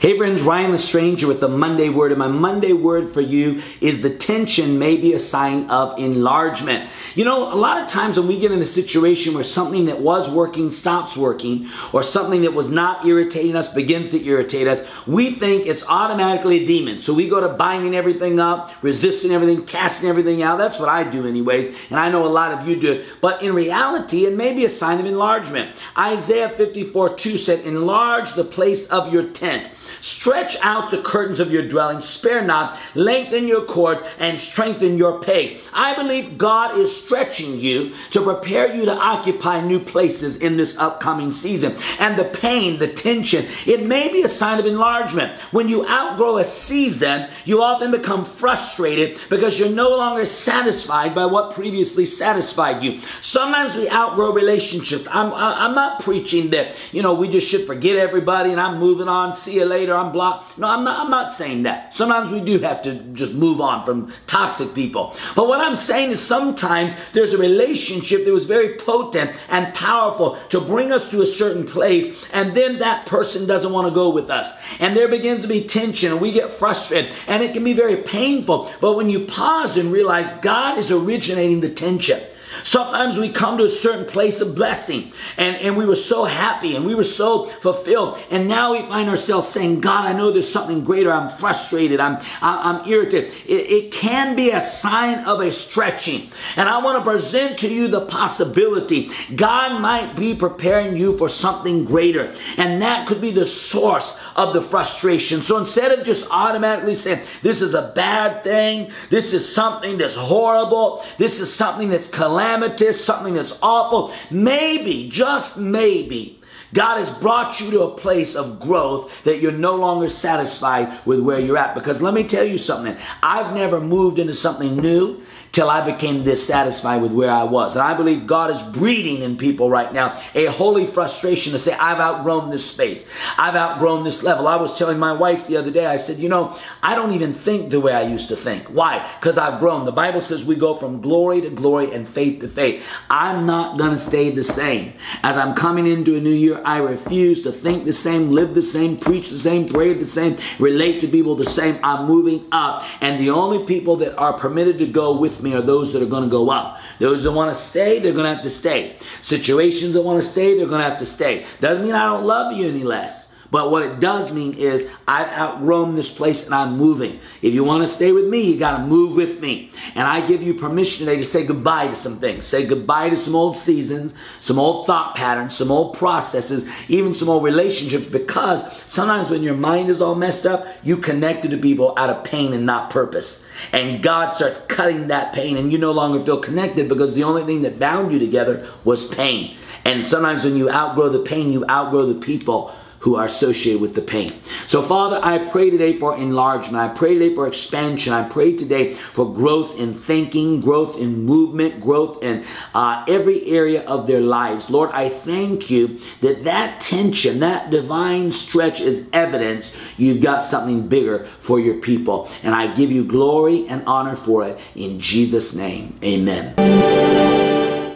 Hey friends, Ryan LeStrange with the Monday Word, and my Monday Word for you is the tension may be a sign of enlargement. You know, a lot of times when we get in a situation where something that was working stops working, or something that was not irritating us begins to irritate us, we think it's automatically a demon. So we go to binding everything up, resisting everything, casting everything out. That's what I do, anyways, and I know a lot of you do. But in reality, it may be a sign of enlargement. Isaiah 54 2 said, Enlarge the place of your tent. Stretch out the curtains of your dwelling, spare not, lengthen your cords, and strengthen your pace. I believe God is stretching you to prepare you to occupy new places in this upcoming season. And the pain, the tension, it may be a sign of enlargement. When you outgrow a season, you often become frustrated because you're no longer satisfied by what previously satisfied you. Sometimes we outgrow relationships. I'm, I'm not preaching that, you know, we just should forget everybody and I'm moving on, see you later I'm blocked. No, I'm not, I'm not saying that. Sometimes we do have to just move on from toxic people. But what I'm saying is sometimes there's a relationship that was very potent and powerful to bring us to a certain place, and then that person doesn't want to go with us. And there begins to be tension, and we get frustrated, and it can be very painful. But when you pause and realize God is originating the tension, Sometimes we come to a certain place of blessing and, and we were so happy and we were so fulfilled. And now we find ourselves saying, God, I know there's something greater. I'm frustrated. I'm, I'm irritated. It, it can be a sign of a stretching. And I want to present to you the possibility God might be preparing you for something greater. And that could be the source of the frustration. So instead of just automatically saying, this is a bad thing, this is something that's horrible, this is something that's calamitous, something that's awful, maybe, just maybe, God has brought you to a place of growth that you're no longer satisfied with where you're at. Because let me tell you something. I've never moved into something new till I became dissatisfied with where I was. And I believe God is breeding in people right now a holy frustration to say, I've outgrown this space. I've outgrown this level. I was telling my wife the other day, I said, you know, I don't even think the way I used to think. Why? Because I've grown. The Bible says we go from glory to glory and faith to faith. I'm not going to stay the same. As I'm coming into a new year, I refuse to think the same, live the same, preach the same, pray the same, relate to people the same. I'm moving up. And the only people that are permitted to go me are those that are going to go up. Those that want to stay, they're going to have to stay. Situations that want to stay, they're going to have to stay. Doesn't mean I don't love you any less. But what it does mean is I've outgrown this place and I'm moving. If you want to stay with me, you got to move with me. And I give you permission today to say goodbye to some things. Say goodbye to some old seasons, some old thought patterns, some old processes, even some old relationships because sometimes when your mind is all messed up, you connected to people out of pain and not purpose. And God starts cutting that pain and you no longer feel connected because the only thing that bound you together was pain. And sometimes when you outgrow the pain, you outgrow the people who are associated with the pain. So, Father, I pray today for enlargement. I pray today for expansion. I pray today for growth in thinking, growth in movement, growth in uh, every area of their lives. Lord, I thank you that that tension, that divine stretch is evidence you've got something bigger for your people. And I give you glory and honor for it in Jesus' name. Amen.